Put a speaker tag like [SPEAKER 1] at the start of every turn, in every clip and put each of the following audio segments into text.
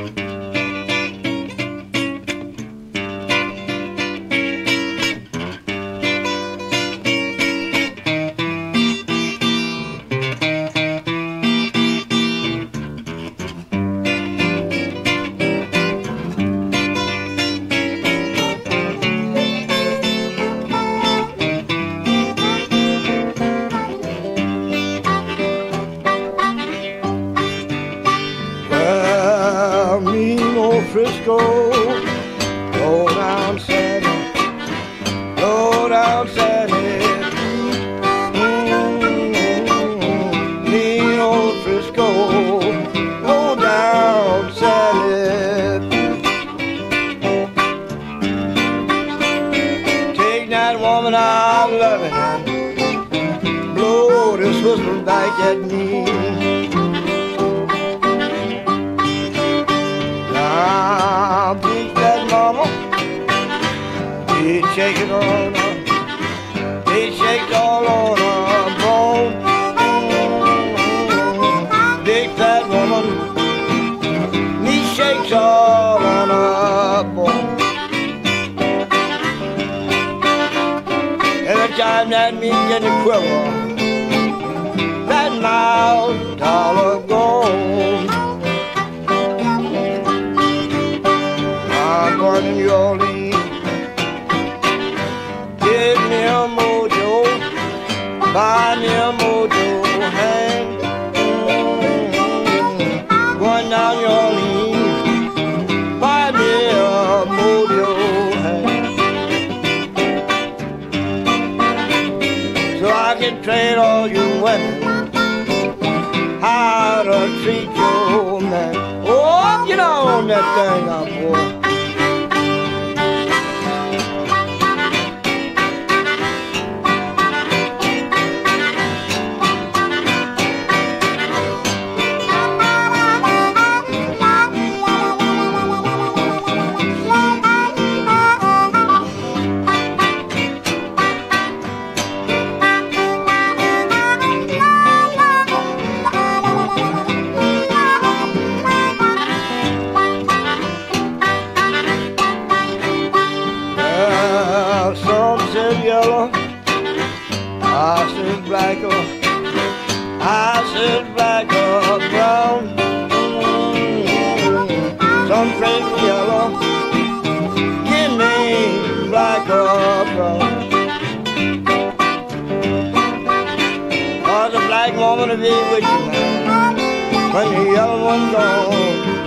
[SPEAKER 1] Old Frisco, low down Sandy, low down Sandy. Mm, mean old Frisco, low down Sandy. Take that woman I'm loving and blow this whistle back at me. Shake it on her. He oh, shakes all on her oh. bone. Big fat woman. He shakes all on her bone. Every time that meat get a quiver, that mouth dollar gold. I'm born in New Orleans. Buy me a mojo hand. Mm, Going down Orleans, buy me a mojo hand. So I can train all you women how to treat your man. Oh, get on that thing, up, boy. Black or I said black or brown. Some say yellow, give me black or brown. Cause a black woman to be with you, man. When the yellow one gone,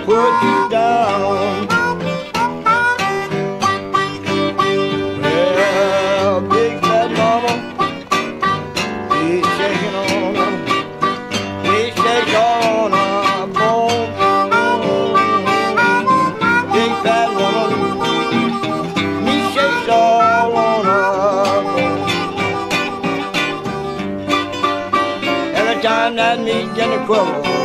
[SPEAKER 1] Every me get a quiver,